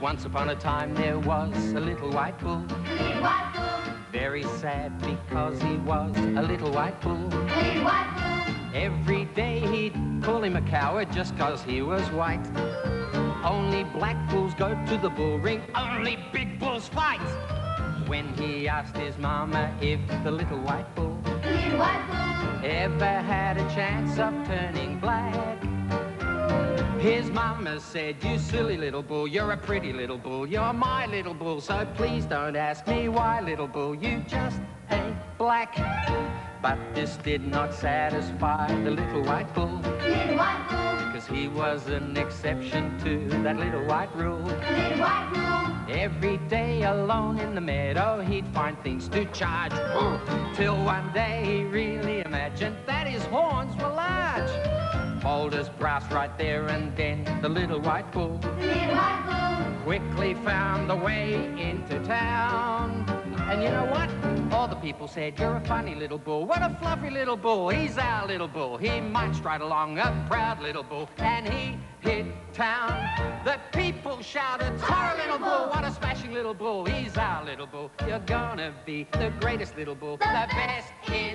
Once upon a time there was a little white bull. Little white bull. Very sad because he was a little white bull. Little white bull. Every day he'd call him a coward just cause he was white. Only black bulls go to the bull ring, only big bulls fight. When he asked his mama if the little white bull Little white bull. ever had a chance of turning black, his mama said, you silly little bull, you're a pretty little bull, you're my little bull, so please don't ask me why, little bull, you just ain't black. But this did not satisfy the little white bull, Little white bull. cause he was an exception to that little white rule. Little white bull. Every day alone in the meadow, he'd find things to charge. Till one day he really imagined that his horns were. Boulders brass right there and then the little white bull Little white bull. quickly found the way into town. And you know what? All the people said, you're a funny little bull. What a fluffy little bull. He's our little bull. He marched right along, a proud little bull. And he hit town. The people shouted, "Our little bull. What a smashing little bull. He's our little bull. You're gonna be the greatest little bull. The best in.